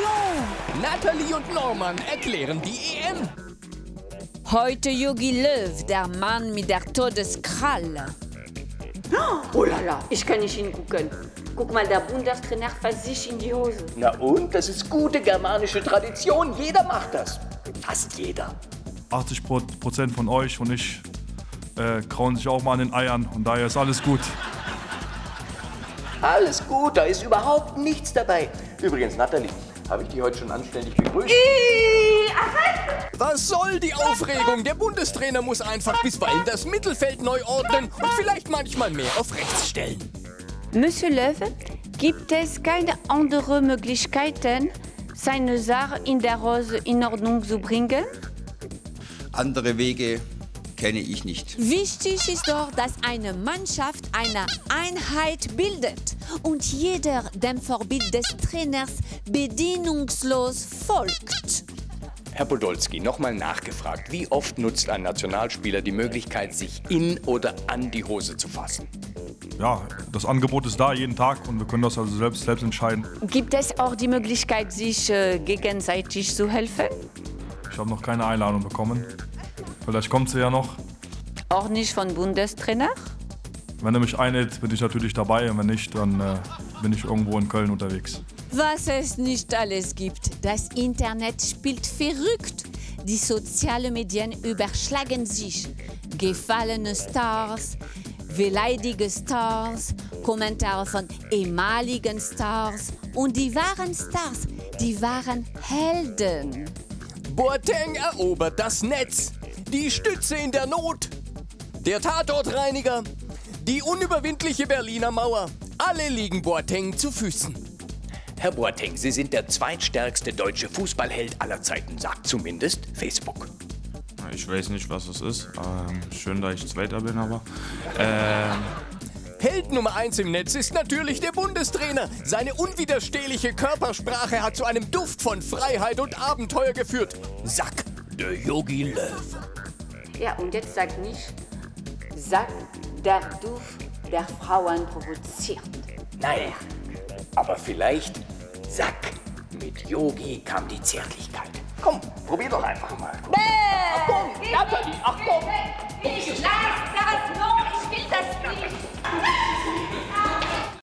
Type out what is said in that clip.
Tradition. Natalie und Norman erklären die EM. Heute Yogi Löw, der Mann mit der Todeskralle. Oh la la, ich kann nicht hingucken. Guck mal, der Bundestrainer fasst sich in die Hose. Na und? Das ist gute germanische Tradition. Jeder macht das. Fast jeder. 80 Prozent von euch und ich äh, krauen sich auch mal an den Eiern und daher ist alles gut. Alles gut, da ist überhaupt nichts dabei. Übrigens, Nathalie, habe ich dich heute schon anständig begrüßt? Was soll die Aufregung? Der Bundestrainer muss einfach bisweilen das Mittelfeld neu ordnen und vielleicht manchmal mehr auf rechts stellen. Monsieur Löwe, gibt es keine anderen Möglichkeiten, seine Sache in der Hose in Ordnung zu bringen? Andere Wege kenne ich nicht. Wichtig ist doch, dass eine Mannschaft eine Einheit bildet und jeder dem Vorbild des Trainers bedingungslos folgt. Herr Podolski, nochmal nachgefragt. Wie oft nutzt ein Nationalspieler die Möglichkeit, sich in oder an die Hose zu fassen? Ja, das Angebot ist da jeden Tag und wir können das also selbst, selbst entscheiden. Gibt es auch die Möglichkeit, sich äh, gegenseitig zu helfen? Ich habe noch keine Einladung bekommen. Vielleicht kommt sie ja noch. Auch nicht von Bundestrainer? Wenn er mich einlädt, bin ich natürlich dabei und wenn nicht, dann äh, bin ich irgendwo in Köln unterwegs. Was es nicht alles gibt. Das Internet spielt verrückt. Die sozialen Medien überschlagen sich. Gefallene Stars, beleidigte Stars, Kommentare von ehemaligen Stars und die wahren Stars, die waren Helden. Boateng erobert das Netz. Die Stütze in der Not. Der Tatortreiniger. Die unüberwindliche Berliner Mauer. Alle liegen Boateng zu Füßen. Herr Boateng, Sie sind der zweitstärkste deutsche Fußballheld aller Zeiten, sagt zumindest Facebook. Ich weiß nicht, was es ist. Ähm, schön, dass ich Zweiter bin, aber. Ähm, Held Nummer 1 im Netz ist natürlich der Bundestrainer. Seine unwiderstehliche Körpersprache hat zu einem Duft von Freiheit und Abenteuer geführt. Sack, der Yogi Löw. Ja, und jetzt sag nicht, sag der Duft der Frauen provoziert. Nein, aber vielleicht Sack. Mit Yogi kam die Zärtlichkeit. Komm, probier doch einfach mal. Ach komm, Nathalie, ach komm. Ich